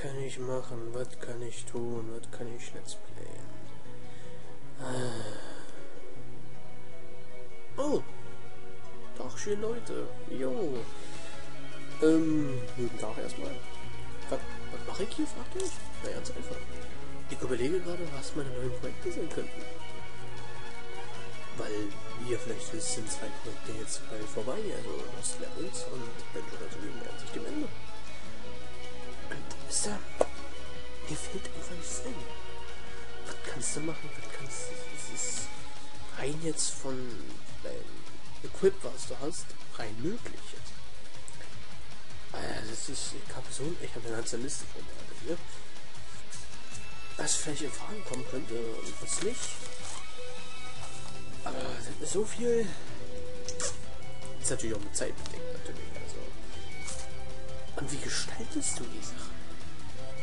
kann ich machen? Was kann ich tun? Was kann ich let's playen? Ah. Oh. Tag, schön Leute. Jo. Ähm, guten Tag erstmal. Was, was mache ich hier, fragt ihr? Na, ganz einfach. Ich überlege gerade, was meine neuen Projekte sein könnten. Weil, wie ihr vielleicht wisst, sind zwei Projekte jetzt bald vorbei, also Lost Levels Du machen? Kannst du, ist rein jetzt von deinem Equip, was du hast, rein möglich. Also das ist, ich habe so, ich habe eine ganze Liste von mir hier. Was vielleicht in Fragen kommen könnte und was nicht. Aber so viel ist natürlich auch mit Zeit bedingt, natürlich. Also. Und wie gestaltest du die Sache?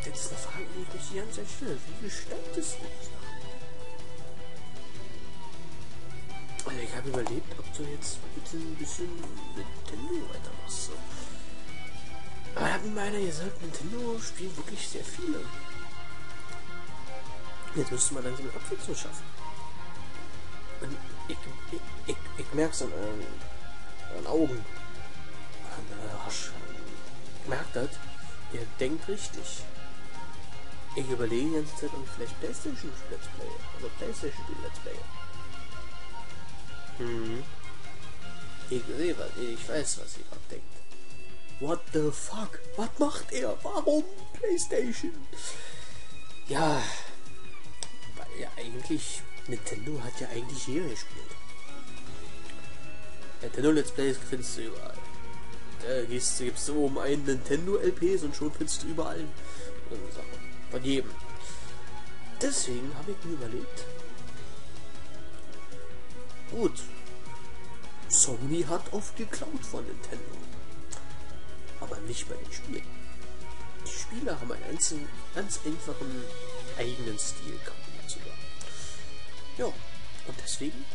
Das ist eine Frage, die ich mich die ganze Zeit stelle. Wie gestaltest du die Sache? Also ich habe überlegt, ob du jetzt bitte ein bisschen Nintendo weitermachst. So. Aber hat mir einer gesagt, Nintendo spielt wirklich sehr viele. Jetzt müsste man langsam eine Abwechslung schaffen. Und ich, ich, ich, ich merke es an euren, Augen. An rasch. Ich merke das. Ihr denkt richtig. Ich überlege die ganze Zeit, ob ich vielleicht Playstation Let's Play. Also Playstation Spiel Let's Play. Mhm. Ich weiß, was ihr gerade denkt. What the fuck? Was macht er? Warum Playstation? Ja, weil ja eigentlich Nintendo hat ja eigentlich jeder gespielt. Nintendo Let's Plays findest du überall. Da gehst, gibst du um einen Nintendo LPs und schon findest du überall Sachen. Von jedem. Deswegen habe ich mir überlegt. Gut. Sony hat oft geklaut von Nintendo. Aber nicht bei den Spielen. Die Spieler haben einen einzelnen, ganz einfachen eigenen Stil, kann man dazu. Ja, und deswegen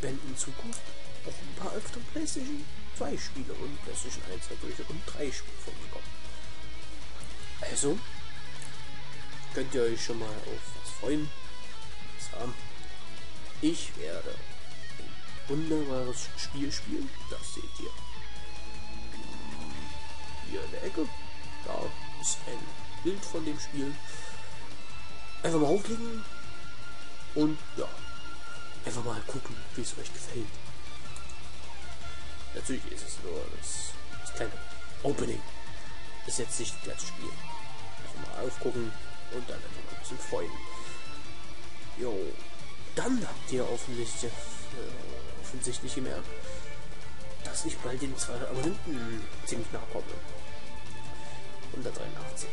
werden in Zukunft auch ein paar öfter PlayStation 2 Spiele und PlayStation 1 natürlich und 3 Spiele von mir kommen. Also, könnt ihr euch schon mal auf was freuen. Ich werde wunderbares Spiel spielen. Das seht ihr. Hier in der Ecke. Da ist ein Bild von dem Spiel. Einfach mal aufklicken und ja, einfach mal gucken, wie es euch gefällt. Natürlich ist es nur das, das kleine Opening. Ist jetzt nicht das Spiel. Einfach mal aufgucken und dann einfach mal ein bisschen freuen. Jo, dann habt ihr offensichtlich, äh, offensichtlich gemerkt, dass ich bald den 200 Abonnenten ziemlich nahe komme. 183.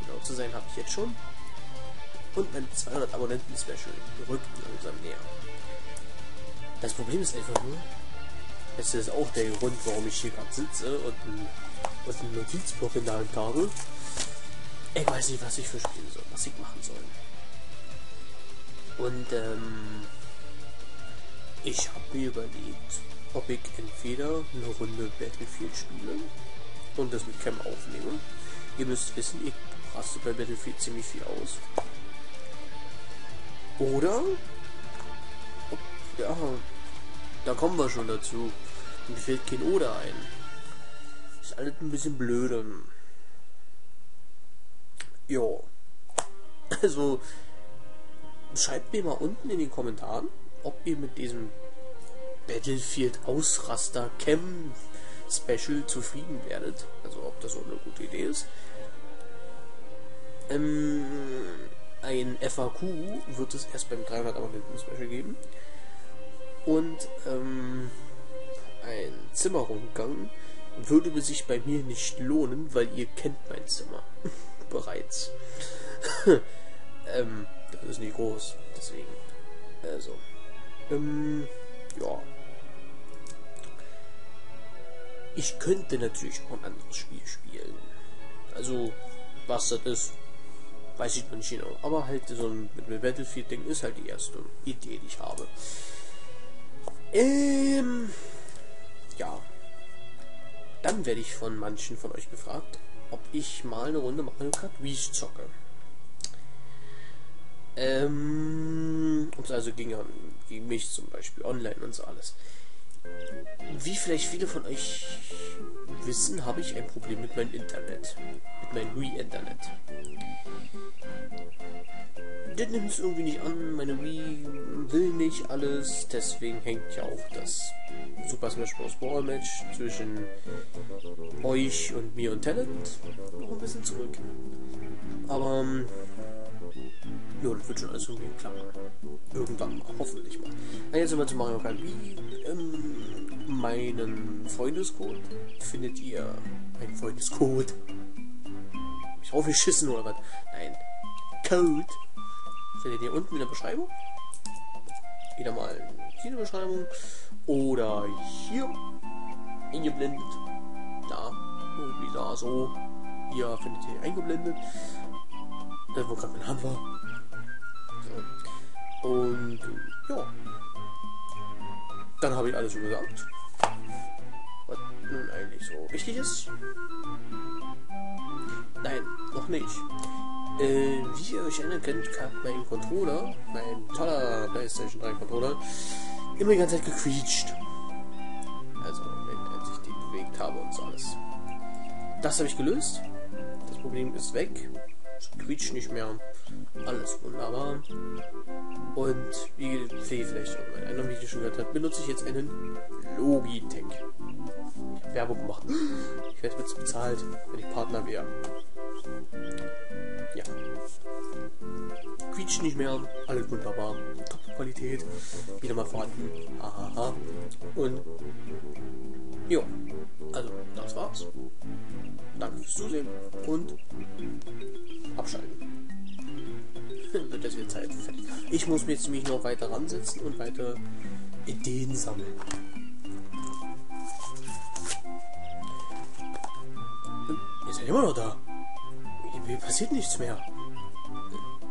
Genau zu sein habe ich jetzt schon und mein 200 Abonnenten Special rückt langsam näher. Das Problem ist einfach nur, es ist auch der Grund, warum ich hier gerade sitze und ein, und ein Notizbuch in der Hand habe. Ich weiß nicht, was ich für spielen soll, was ich machen soll. Und ähm, ich habe mir überlegt, ob ich entweder eine Runde Battlefield spiele und das mit Cam aufnehme. Ihr müsst wissen, ich raste bei Battlefield ziemlich viel aus. Oder? Ja, da kommen wir schon dazu. Mir fällt kein Oder ein. Ist alles ein bisschen blöde. Jo. Also, schreibt mir mal unten in den Kommentaren, ob ihr mit diesem Battlefield Ausraster Cam Special zufrieden werdet. Also, ob das so eine gute Idee ist. Ähm, ein FAQ wird es erst beim 300 Abonnenten Special geben. Und ähm, ein Zimmerrundgang würde sich bei mir nicht lohnen, weil ihr kennt mein Zimmer bereits. ähm, das ist nicht groß, deswegen. Also, ähm, ja. Ich könnte natürlich auch ein anderes Spiel spielen. Also, was das ist, weiß ich noch nicht genau. Aber halt so ein Battlefield-Ding ist halt die erste Idee, die ich habe. Ähm, ja. Dann werde ich von manchen von euch gefragt, ob ich mal eine Runde Mario Kart Wii zocke. Ähm, es also gegen, gegen mich zum Beispiel online und so alles. Wie vielleicht viele von euch wissen, habe ich ein Problem mit meinem Internet. Mit meinem Wii-Internet. Das nimmt es irgendwie nicht an, meine Wii will nicht alles, deswegen hängt ja auch das Super Smash Bros. Brawl Match zwischen euch und mir und Talent noch ein bisschen zurück. Aber ähm, ja, das wird schon alles irgendwie klar. Irgendwann mal, hoffentlich mal. Na, jetzt wir zu Mario Kart Wii. Ähm, meinen Freundescode findet ihr. Ein Freundescode. Hab ich aufgeschissen oder was? Nein. Code findet ihr unten in der Beschreibung. Wieder mal hier in der Beschreibung. Oder hier eingeblendet. Da. Irgendwie da so. Hier findet ihr eingeblendet. Äh, wo gerade meine Hand war. Und ja. Dann habe ich alles schon gesagt. Was nun eigentlich so wichtig ist. Nein, noch nicht. Äh, wie ihr euch erinnern könnt, hat mein Controller, mein toller PlayStation 3 Controller, immer die ganze Zeit gequietscht. Also, wenn als ich den bewegt habe und so alles. Das habe ich gelöst. Das Problem ist weg. Es quietscht nicht mehr. Alles wunderbar. Und wie ihr vielleicht auch in einem Video schon gehört habt, benutze ich jetzt einen Logitech. Werbung gemacht. Ich werde jetzt bezahlt, wenn ich Partner wäre. Ja. Quietscht nicht mehr. Alles wunderbar. Top-Qualität. Wieder mal vorhanden. Hahaha. Und ja. Also, das war's. Danke fürs Zusehen und das wieder Zeit. Ich muss mich jetzt mich noch weiter ransetzen und weiter Ideen sammeln. Ihr seid immer noch da. Mir passiert nichts mehr.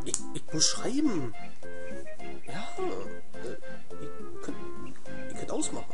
Ich, ich muss schreiben. Ja. Äh, ihr könnt, ihr könnt ausmachen.